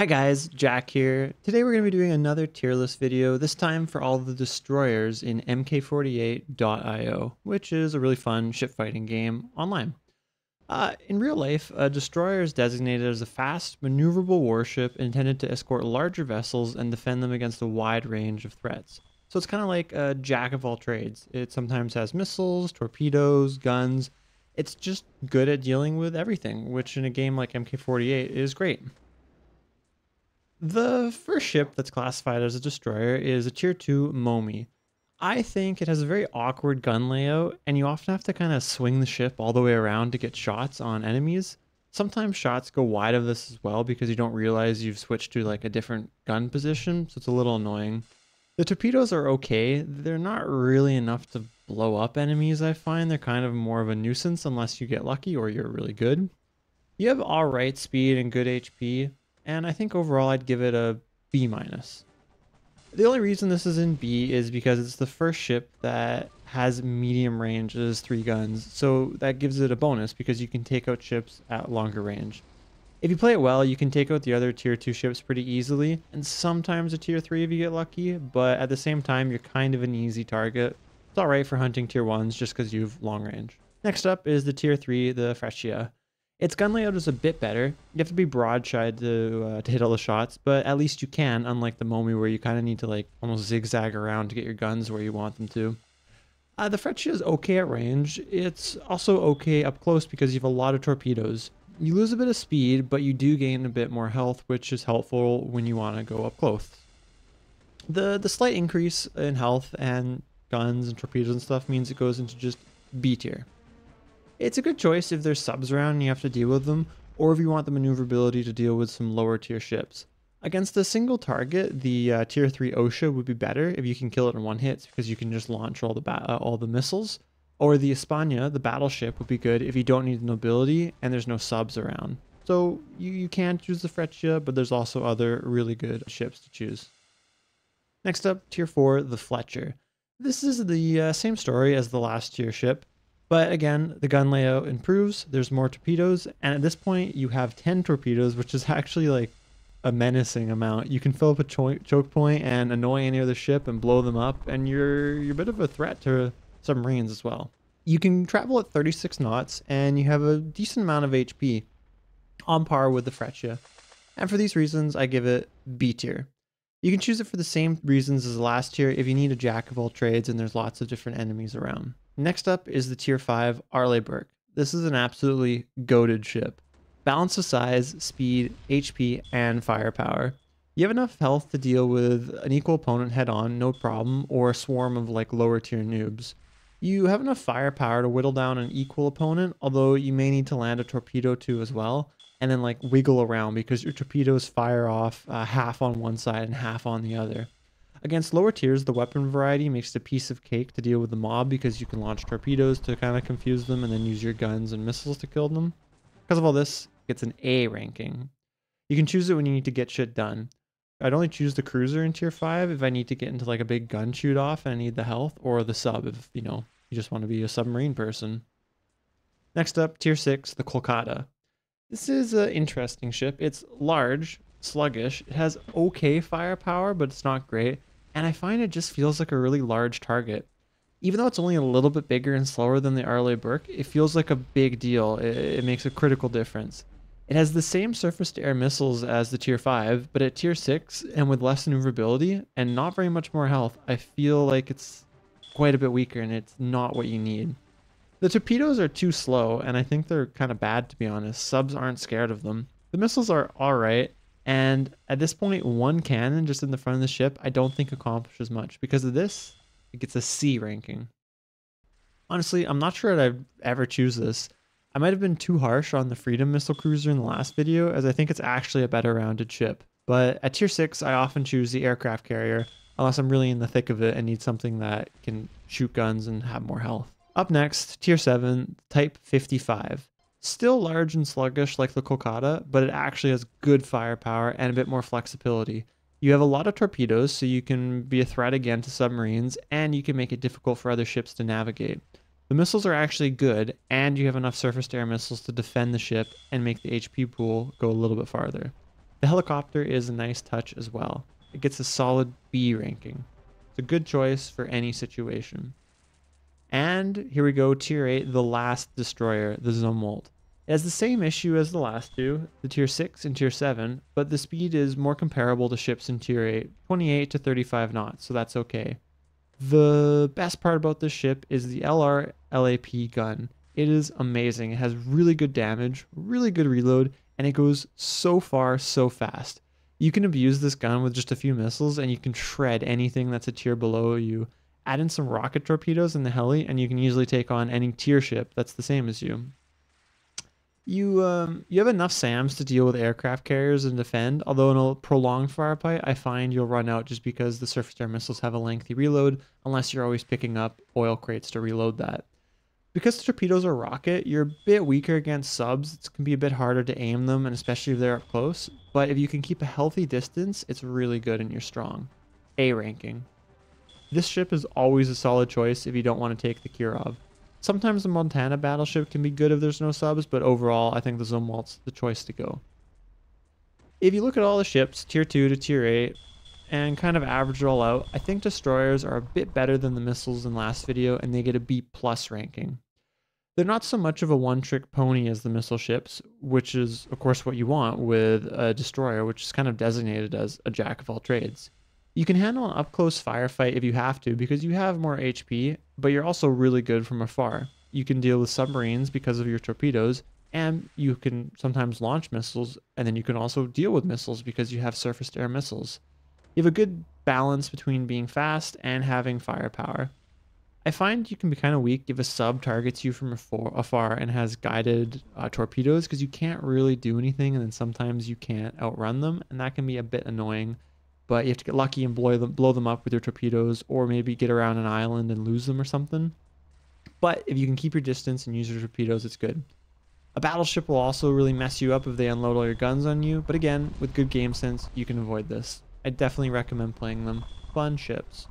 Hi guys, Jack here. Today we're going to be doing another tier list video, this time for all the destroyers in MK48.io, which is a really fun ship fighting game online. Uh, in real life, a destroyer is designated as a fast, maneuverable warship intended to escort larger vessels and defend them against a wide range of threats. So it's kind of like a jack of all trades. It sometimes has missiles, torpedoes, guns. It's just good at dealing with everything, which in a game like MK48 is great. The first ship that's classified as a destroyer is a tier 2 Momi. I think it has a very awkward gun layout, and you often have to kind of swing the ship all the way around to get shots on enemies. Sometimes shots go wide of this as well because you don't realize you've switched to like a different gun position, so it's a little annoying. The torpedoes are okay. They're not really enough to blow up enemies, I find. They're kind of more of a nuisance unless you get lucky or you're really good. You have alright speed and good HP, and I think overall I'd give it a B minus. The only reason this is in B is because it's the first ship that has medium range as three guns, so that gives it a bonus because you can take out ships at longer range. If you play it well, you can take out the other tier 2 ships pretty easily, and sometimes a tier 3 if you get lucky, but at the same time you're kind of an easy target. It's alright for hunting tier 1s just because you have long range. Next up is the tier 3, the Freccia. Its gun layout is a bit better. You have to be broadside to uh, to hit all the shots, but at least you can, unlike the Momi where you kind of need to like almost zigzag around to get your guns where you want them to. Uh, the Freccia is okay at range. It's also okay up close because you have a lot of torpedoes. You lose a bit of speed, but you do gain a bit more health, which is helpful when you want to go up close. The, the slight increase in health and guns and torpedoes and stuff means it goes into just B tier. It's a good choice if there's subs around and you have to deal with them, or if you want the maneuverability to deal with some lower tier ships. Against a single target, the uh, tier 3 Osa would be better if you can kill it in one hit because you can just launch all the uh, all the missiles. Or the España, the battleship, would be good if you don't need an ability and there's no subs around. So you, you can choose the Freccia, but there's also other really good ships to choose. Next up, tier 4, the Fletcher. This is the uh, same story as the last tier ship, but again, the gun layout improves, there's more torpedoes, and at this point you have 10 torpedoes, which is actually like a menacing amount. You can fill up a cho choke point and annoy any other ship and blow them up, and you're, you're a bit of a threat to submarines as well. You can travel at 36 knots, and you have a decent amount of HP, on par with the Freccia. And for these reasons, I give it B tier. You can choose it for the same reasons as the last tier if you need a jack of all trades and there's lots of different enemies around. Next up is the tier 5 Arleigh Burke. This is an absolutely goaded ship. Balance of size, speed, HP, and firepower. You have enough health to deal with an equal opponent head on, no problem, or a swarm of like lower tier noobs. You have enough firepower to whittle down an equal opponent, although you may need to land a torpedo too as well, and then like wiggle around because your torpedoes fire off uh, half on one side and half on the other. Against lower tiers, the weapon variety makes it a piece of cake to deal with the mob because you can launch torpedoes to kind of confuse them and then use your guns and missiles to kill them. Because of all this, it gets an A ranking. You can choose it when you need to get shit done. I'd only choose the cruiser in tier 5 if I need to get into like a big gun shoot off and I need the health, or the sub if, you know, you just want to be a submarine person. Next up, tier 6, the Kolkata. This is an interesting ship. It's large, sluggish, it has okay firepower, but it's not great and I find it just feels like a really large target. Even though it's only a little bit bigger and slower than the Arleigh Burke, it feels like a big deal. It, it makes a critical difference. It has the same surface to air missiles as the tier 5, but at tier 6 and with less maneuverability and not very much more health, I feel like it's quite a bit weaker and it's not what you need. The torpedoes are too slow and I think they're kind of bad to be honest. Subs aren't scared of them. The missiles are alright and at this point, one cannon just in the front of the ship, I don't think accomplishes much. Because of this, it gets a C ranking. Honestly, I'm not sure that I'd ever choose this. I might have been too harsh on the Freedom Missile Cruiser in the last video, as I think it's actually a better rounded ship. But at tier 6, I often choose the aircraft carrier, unless I'm really in the thick of it and need something that can shoot guns and have more health. Up next, tier 7, Type 55. Still large and sluggish like the Kolkata, but it actually has good firepower and a bit more flexibility. You have a lot of torpedoes, so you can be a threat again to submarines, and you can make it difficult for other ships to navigate. The missiles are actually good, and you have enough surface to air missiles to defend the ship and make the HP pool go a little bit farther. The helicopter is a nice touch as well. It gets a solid B ranking. It's a good choice for any situation. And here we go, tier 8, the last destroyer, the Zumwalt. It has the same issue as the last two, the tier 6 and tier 7, but the speed is more comparable to ships in tier 8, 28 to 35 knots, so that's okay. The best part about this ship is the LR LAP gun. It is amazing. It has really good damage, really good reload, and it goes so far so fast. You can abuse this gun with just a few missiles and you can shred anything that's a tier below you. Add in some rocket torpedoes in the heli and you can easily take on any tier ship that's the same as you you um, you have enough SAMs to deal with aircraft carriers and defend. Although in a prolonged firefight, I find you'll run out just because the surface air missiles have a lengthy reload, unless you're always picking up oil crates to reload that. Because the torpedoes are rocket, you're a bit weaker against subs. It can be a bit harder to aim them, and especially if they're up close. But if you can keep a healthy distance, it's really good and you're strong. A ranking. This ship is always a solid choice if you don't want to take the Kirov. Sometimes the Montana battleship can be good if there's no subs, but overall, I think the Zumwalt's the choice to go. If you look at all the ships, tier 2 to tier 8, and kind of average it all out, I think destroyers are a bit better than the missiles in last video, and they get a B plus ranking. They're not so much of a one-trick pony as the missile ships, which is, of course, what you want with a destroyer, which is kind of designated as a jack of all trades. You can handle an up close firefight if you have to because you have more HP, but you're also really good from afar. You can deal with submarines because of your torpedoes, and you can sometimes launch missiles, and then you can also deal with missiles because you have surface to air missiles. You have a good balance between being fast and having firepower. I find you can be kind of weak if a sub targets you from afar and has guided uh, torpedoes because you can't really do anything, and then sometimes you can't outrun them, and that can be a bit annoying but you have to get lucky and blow them, blow them up with your torpedoes, or maybe get around an island and lose them or something. But if you can keep your distance and use your torpedoes, it's good. A battleship will also really mess you up if they unload all your guns on you, but again, with good game sense, you can avoid this. I definitely recommend playing them. Fun ships.